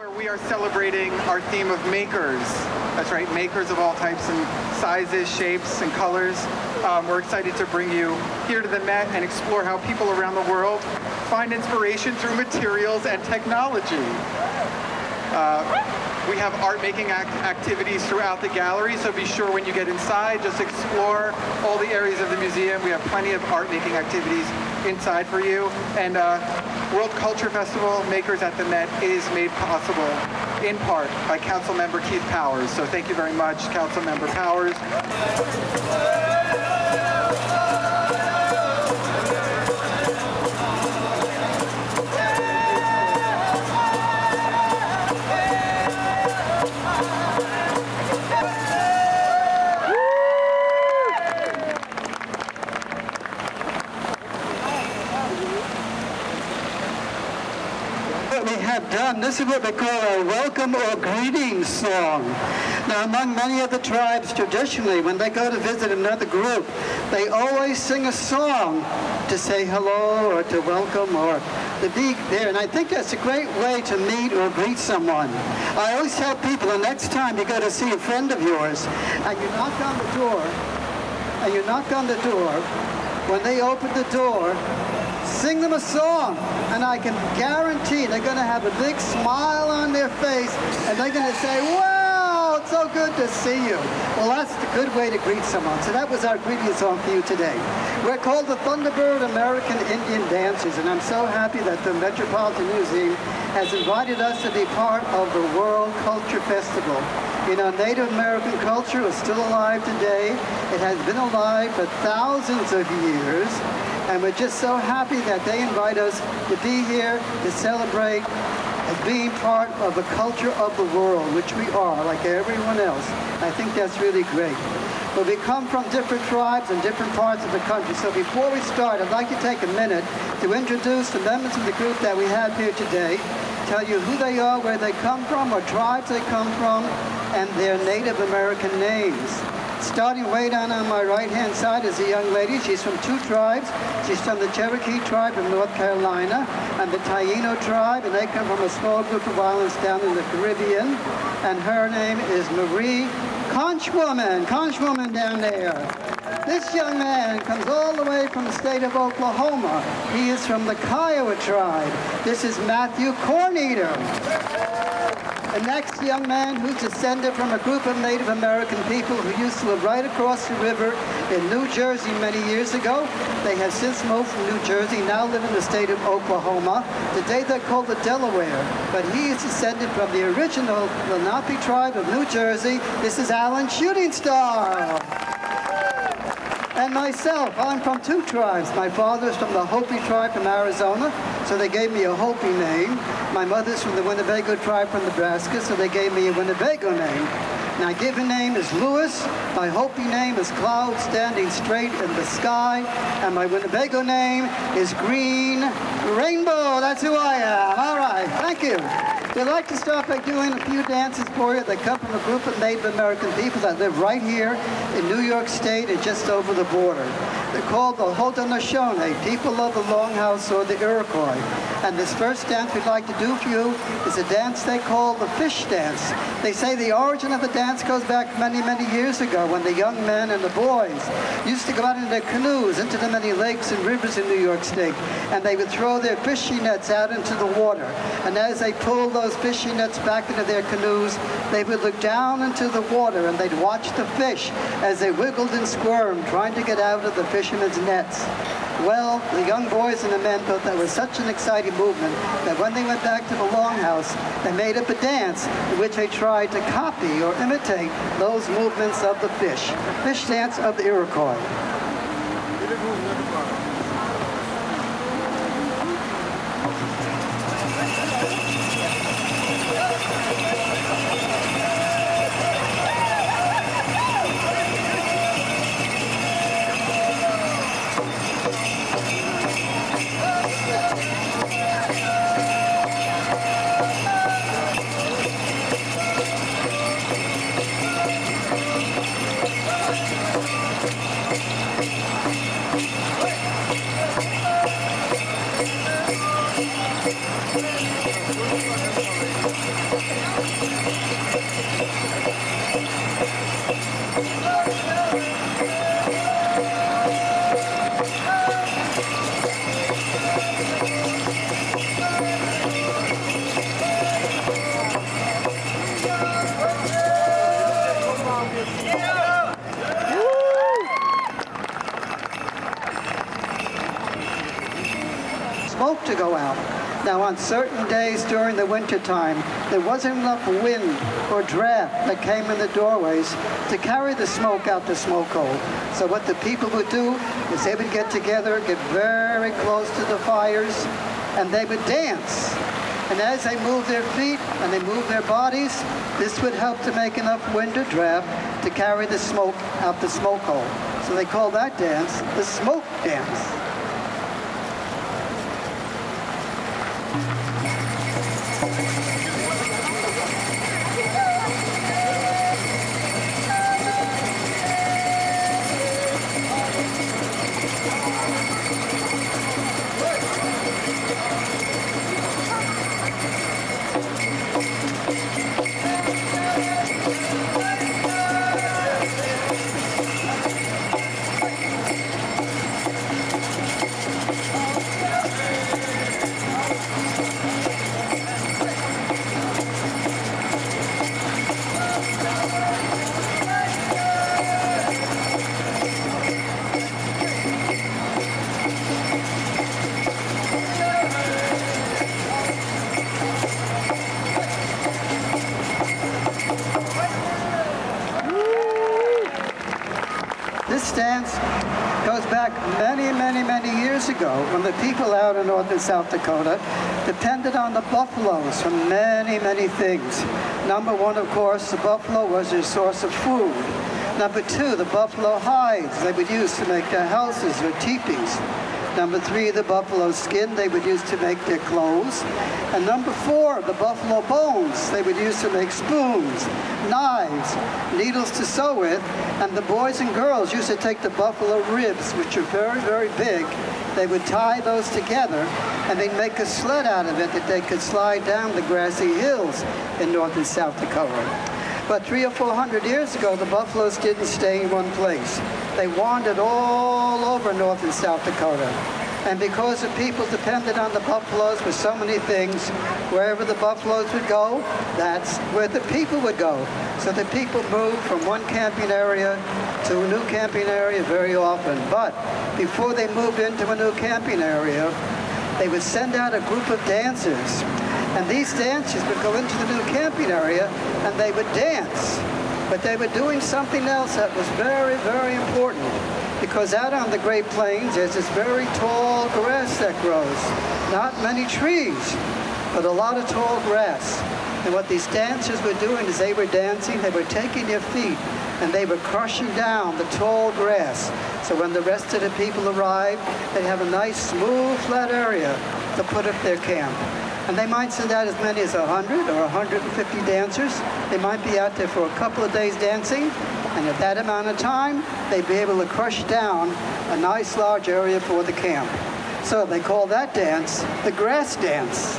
where we are celebrating our theme of makers. That's right, makers of all types and sizes, shapes, and colors. Um, we're excited to bring you here to the Met and explore how people around the world find inspiration through materials and technology. Uh, we have art making act activities throughout the gallery, so be sure when you get inside, just explore all the areas of the museum. We have plenty of art making activities inside for you. And uh, World Culture Festival Makers at the Met is made possible in part by Council Member Keith Powers. So thank you very much, Council Member Powers. This is what we call a welcome or greeting song. Now, among many of the tribes, traditionally, when they go to visit another group, they always sing a song to say hello or to welcome or to be there. And I think that's a great way to meet or greet someone. I always tell people the next time you go to see a friend of yours and you knock on the door, and you knock on the door, when they open the door, sing them a song, and I can guarantee they're going to have a big smile on their face, and they're going to say, wow, it's so good to see you. Well, that's the good way to greet someone. So that was our greeting song for you today. We're called the Thunderbird American Indian Dancers, and I'm so happy that the Metropolitan Museum has invited us to be part of the World Culture Festival. You know, Native American culture is still alive today. It has been alive for thousands of years. And we're just so happy that they invite us to be here to celebrate as being part of the culture of the world, which we are, like everyone else. I think that's really great. But we come from different tribes and different parts of the country. So before we start, I'd like to take a minute to introduce the members of the group that we have here today, tell you who they are, where they come from, what tribes they come from, and their Native American names. Starting way down on my right-hand side is a young lady. She's from two tribes. She's from the Cherokee tribe of North Carolina and the Taino tribe, and they come from a small group of islands down in the Caribbean. And her name is Marie Conchwoman. Conchwoman down there. This young man comes all the way from the state of Oklahoma. He is from the Kiowa tribe. This is Matthew Corneater. The next young man who's descended from a group of Native American people who used to live right across the river in New Jersey many years ago. They have since moved from New Jersey, now live in the state of Oklahoma. Today they're called the Delaware, but he is descended from the original Lenape tribe of New Jersey. This is Alan Shooting Star. And myself, I'm from two tribes. My father's from the Hopi tribe from Arizona, so they gave me a Hopi name. My mother's from the Winnebago tribe from Nebraska, so they gave me a Winnebago name. My given name is Louis. My Hopi name is Cloud Standing Straight in the Sky. And my Winnebago name is Green Rainbow. That's who I am. All right, thank you. We'd like to start by doing a few dances for you that come from a group of Native American people that live right here in New York State and just over the border. They're called the Haudenosaunee, people of the Longhouse or the Iroquois. And this first dance we'd like to do for you is a dance they call the fish dance. They say the origin of the dance goes back many, many years ago when the young men and the boys used to go out in their canoes into the many lakes and rivers in New York State. And they would throw their fishing nets out into the water. And as they pulled those fishing nets back into their canoes, they would look down into the water and they'd watch the fish as they wiggled and squirmed, trying to get out of the fishermen's nets. Well, the young boys and the men thought that was such an exciting movement that when they went back to the longhouse, they made up a dance in which they tried to copy or imitate those movements of the fish. Fish dance of the Iroquois. To go out. Now, on certain days during the wintertime, there wasn't enough wind or draft that came in the doorways to carry the smoke out the smoke hole. So what the people would do is they would get together, get very close to the fires, and they would dance. And as they moved their feet and they moved their bodies, this would help to make enough wind or draft to carry the smoke out the smoke hole. So they call that dance the smoke dance. Ago when the people out in northern South Dakota depended on the buffaloes for many, many things. Number one, of course, the buffalo was their source of food. Number two, the buffalo hides they would use to make their houses or teepees. Number three, the buffalo skin they would use to make their clothes. And number four, the buffalo bones they would use to make spoons, knives, needles to sew with. And the boys and girls used to take the buffalo ribs, which are very, very big. They would tie those together and they'd make a sled out of it that they could slide down the grassy hills in North and South Dakota. But three or four hundred years ago, the buffaloes didn't stay in one place. They wandered all over North and South Dakota. And because the people depended on the buffaloes for so many things, wherever the buffaloes would go, that's where the people would go. So the people moved from one camping area to a new camping area very often. But before they moved into a new camping area, they would send out a group of dancers and these dancers would go into the new camping area and they would dance. But they were doing something else that was very, very important. Because out on the Great Plains, there's this very tall grass that grows. Not many trees, but a lot of tall grass. And what these dancers were doing is they were dancing, they were taking their feet, and they were crushing down the tall grass. So when the rest of the people arrived, they'd have a nice, smooth, flat area to put up their camp. And they might send out as many as 100 or 150 dancers. They might be out there for a couple of days dancing. And at that amount of time, they'd be able to crush down a nice large area for the camp. So they call that dance the grass dance.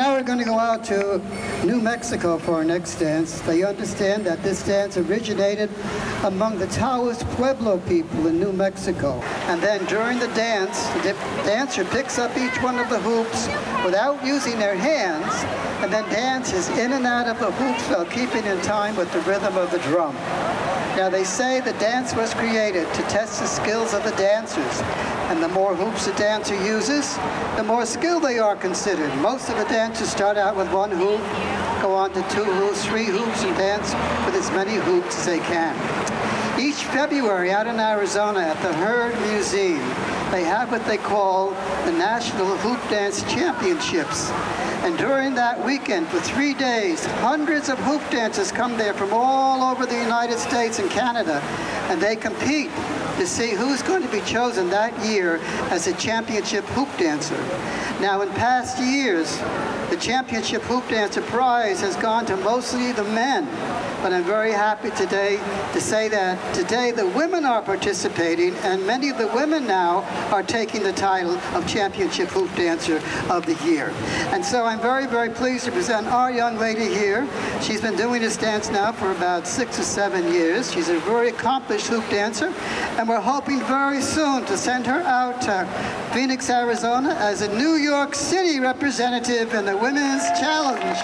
Now we're going to go out to New Mexico for our next dance. They understand that this dance originated among the Taos Pueblo people in New Mexico. And then during the dance, the dancer picks up each one of the hoops without using their hands and then dances in and out of the hoops while keeping in time with the rhythm of the drum. Now they say the dance was created to test the skills of the dancers. And the more hoops a dancer uses, the more skilled they are considered. Most of the dancers start out with one hoop, go on to two hoops, three hoops, and dance with as many hoops as they can. Each February out in Arizona at the Heard Museum, they have what they call the National Hoop Dance Championships. And during that weekend, for three days, hundreds of hoop dancers come there from all over the United States and Canada, and they compete to see who's going to be chosen that year as a championship hoop dancer. Now, in past years, the championship hoop dancer prize has gone to mostly the men, but I'm very happy today to say that today the women are participating, and many of the women now are taking the title of Championship Hoop Dancer of the Year. And so I'm very, very pleased to present our young lady here. She's been doing this dance now for about six or seven years. She's a very accomplished hoop dancer, and we're hoping very soon to send her out to Phoenix, Arizona as a New York City representative in the Women's Challenge.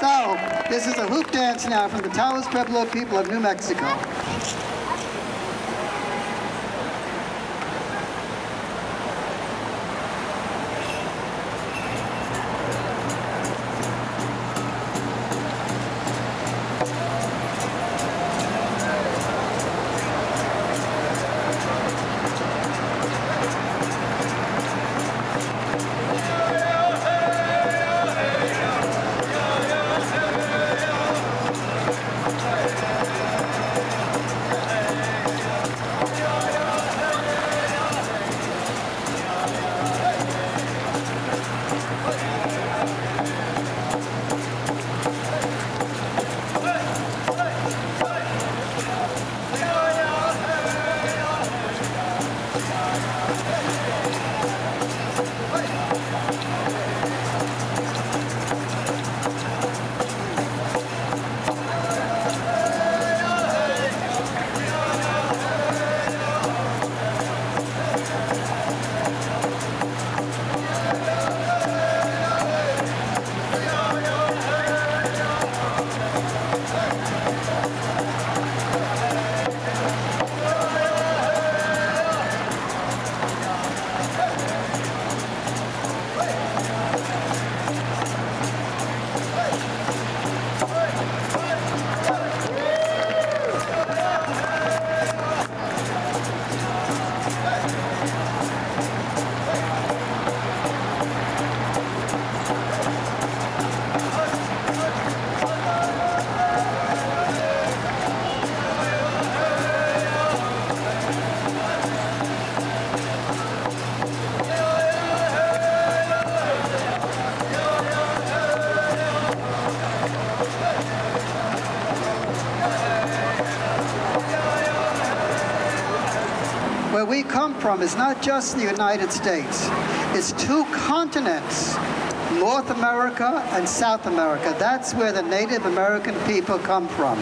So this is a hoop dance now from the Taos Pueblo people of New Mexico. Where we come from is not just the United States. It's two continents, North America and South America. That's where the Native American people come from.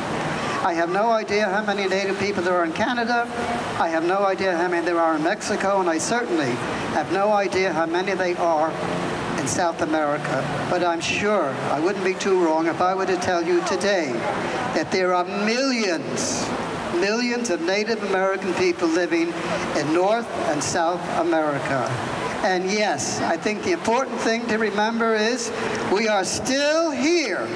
I have no idea how many Native people there are in Canada. I have no idea how many there are in Mexico, and I certainly have no idea how many they are in South America. But I'm sure I wouldn't be too wrong if I were to tell you today that there are millions millions of Native American people living in North and South America. And yes, I think the important thing to remember is we are still here.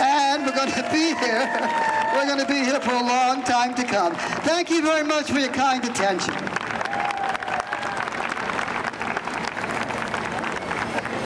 And we're going to be here. We're going to be here for a long time to come. Thank you very much for your kind attention.